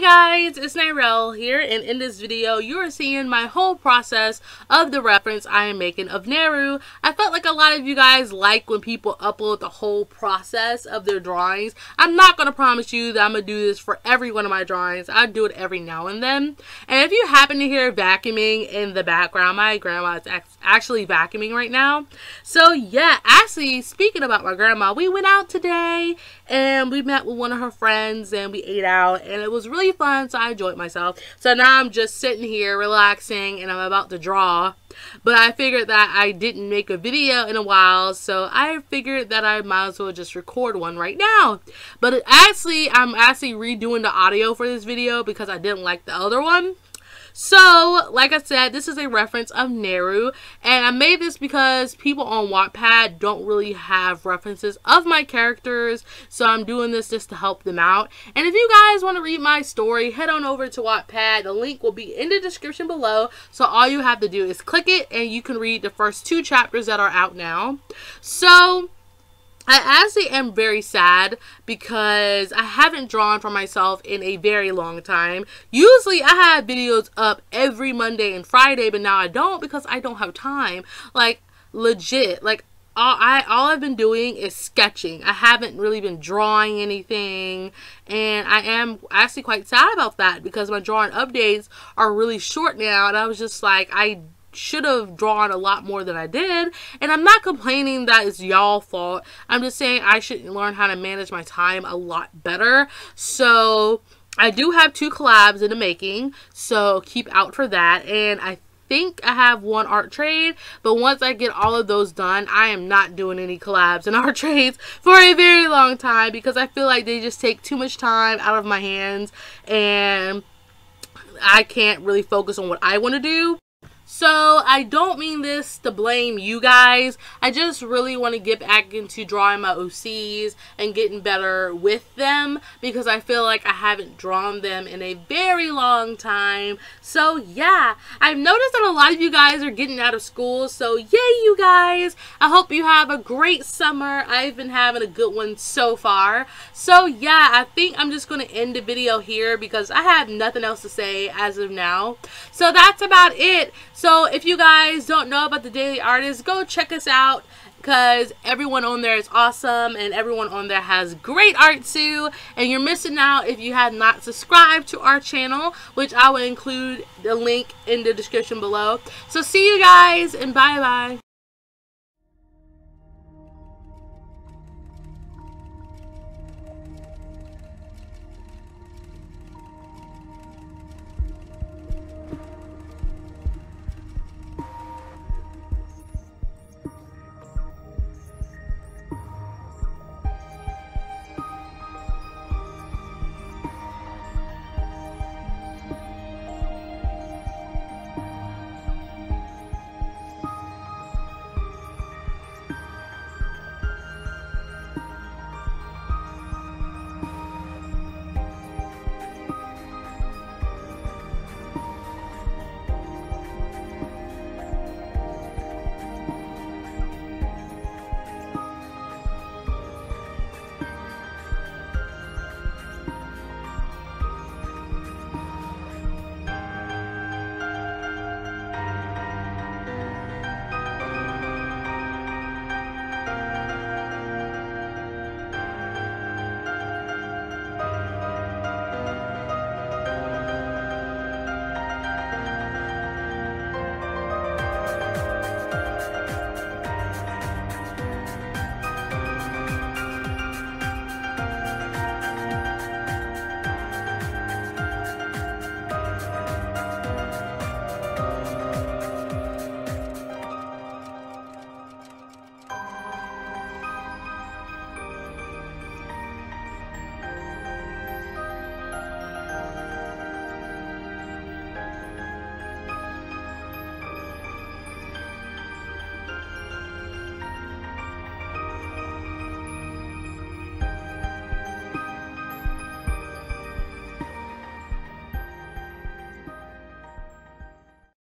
Hey guys, it's Nyrelle here and in this video you are seeing my whole process of the reference I am making of Neru. I felt like a lot of you guys like when people upload the whole process of their drawings. I'm not going to promise you that I'm going to do this for every one of my drawings. I do it every now and then. And if you happen to hear vacuuming in the background, my grandma is actually vacuuming right now. So yeah, actually speaking about my grandma, we went out today and we met with one of her friends and we ate out and it was really fun so I enjoyed myself. So now I'm just sitting here relaxing and I'm about to draw. But I figured that I didn't make a video in a while so I figured that I might as well just record one right now. But actually I'm actually redoing the audio for this video because I didn't like the other one. So, like I said, this is a reference of Neru, and I made this because people on Wattpad don't really have references of my characters, so I'm doing this just to help them out. And if you guys want to read my story, head on over to Wattpad. The link will be in the description below, so all you have to do is click it, and you can read the first two chapters that are out now. So, I actually am very sad because I haven't drawn for myself in a very long time. Usually I have videos up every Monday and Friday, but now I don't because I don't have time. Like legit, like all I all I've been doing is sketching. I haven't really been drawing anything, and I am actually quite sad about that because my drawing updates are really short now, and I was just like I should have drawn a lot more than I did. And I'm not complaining that it's y'all fault. I'm just saying I should learn how to manage my time a lot better. So I do have two collabs in the making. So keep out for that. And I think I have one art trade, but once I get all of those done, I am not doing any collabs and art trades for a very long time because I feel like they just take too much time out of my hands and I can't really focus on what I want to do. So I don't mean this to blame you guys. I just really want to get back into drawing my OCs and getting better with them because I feel like I haven't drawn them in a very long time. So yeah, I've noticed that a lot of you guys are getting out of school. So yay you guys. I hope you have a great summer. I've been having a good one so far. So yeah, I think I'm just going to end the video here because I have nothing else to say as of now. So that's about it. So if you guys don't know about the Daily Artist, go check us out because everyone on there is awesome and everyone on there has great art too. And you're missing out if you have not subscribed to our channel which I will include the link in the description below. So see you guys and bye bye